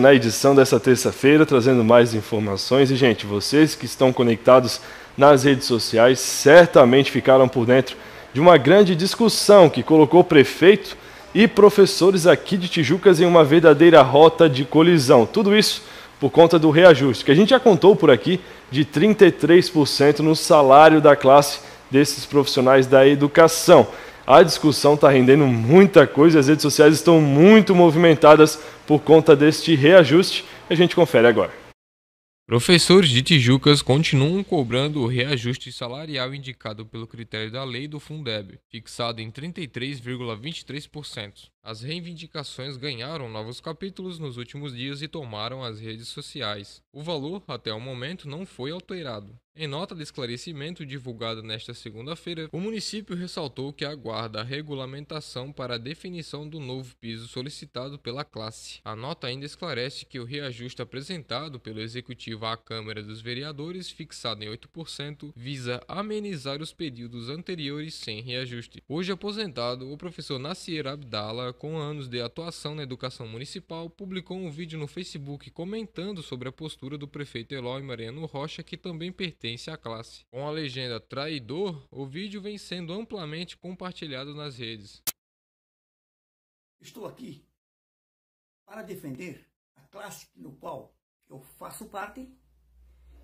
na edição dessa terça-feira, trazendo mais informações. E, gente, vocês que estão conectados nas redes sociais certamente ficaram por dentro de uma grande discussão que colocou prefeito e professores aqui de Tijucas em uma verdadeira rota de colisão. Tudo isso por conta do reajuste, que a gente já contou por aqui, de 33% no salário da classe desses profissionais da educação. A discussão está rendendo muita coisa, as redes sociais estão muito movimentadas por conta deste reajuste. A gente confere agora. Professores de Tijucas continuam cobrando o reajuste salarial indicado pelo critério da lei do Fundeb, fixado em 33,23%. As reivindicações ganharam novos capítulos nos últimos dias e tomaram as redes sociais. O valor, até o momento, não foi alterado. Em nota de esclarecimento divulgada nesta segunda-feira, o município ressaltou que aguarda a regulamentação para a definição do novo piso solicitado pela classe. A nota ainda esclarece que o reajuste apresentado pelo executivo à Câmara dos Vereadores, fixado em 8%, visa amenizar os períodos anteriores sem reajuste. Hoje aposentado, o professor Nassier Abdala, com anos de atuação na educação municipal, publicou um vídeo no Facebook comentando sobre a postura do prefeito Eloy Mariano Rocha, que também pertence pertence à classe. Com a legenda traidor, o vídeo vem sendo amplamente compartilhado nas redes. Estou aqui para defender a classe no qual eu faço parte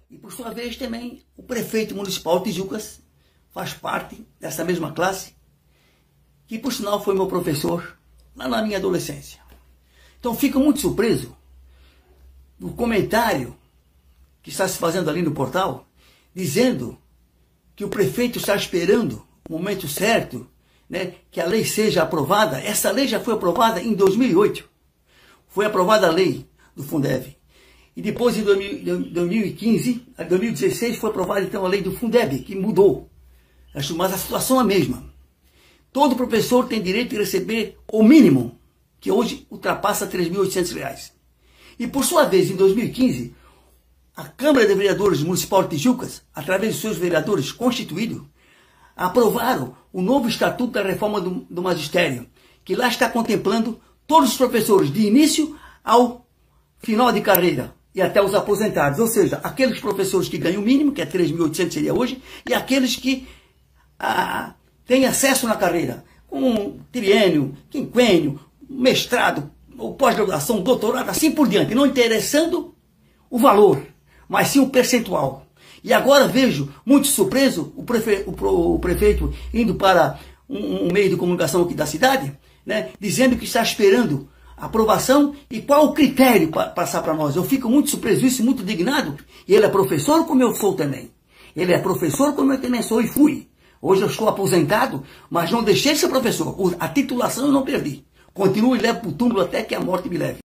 e, por sua vez, também o prefeito municipal Tijucas faz parte dessa mesma classe, que, por sinal, foi meu professor lá na minha adolescência. Então, fico muito surpreso do comentário que está se fazendo ali no portal, dizendo que o prefeito está esperando o momento certo, né, que a lei seja aprovada. Essa lei já foi aprovada em 2008. Foi aprovada a lei do Fundeb. E depois, em 2015, 2016, foi aprovada então a lei do Fundeb, que mudou. Mas a situação é a mesma. Todo professor tem direito de receber o mínimo, que hoje ultrapassa R$ 3.800. E por sua vez, em 2015, a Câmara de Vereadores Municipal de Tijucas, através de seus vereadores constituídos, aprovaram o novo Estatuto da Reforma do, do Magistério, que lá está contemplando todos os professores, de início ao final de carreira e até os aposentados, ou seja, aqueles professores que ganham o mínimo, que é 3.800 seria hoje, e aqueles que ah, têm acesso na carreira, com triênio, quinquênio, mestrado, ou pós-graduação, doutorado, assim por diante, não interessando o valor mas sim o percentual. E agora vejo, muito surpreso, o, prefe, o, o prefeito indo para um, um, meio de comunicação aqui da cidade, né, dizendo que está esperando aprovação e qual o critério para passar para nós. Eu fico muito surpreso, isso muito indignado. E ele é professor como eu sou também. Ele é professor como eu também sou e fui. Hoje eu estou aposentado, mas não deixei de ser professor. A titulação eu não perdi. Continuo e levo para o túmulo até que a morte me leve.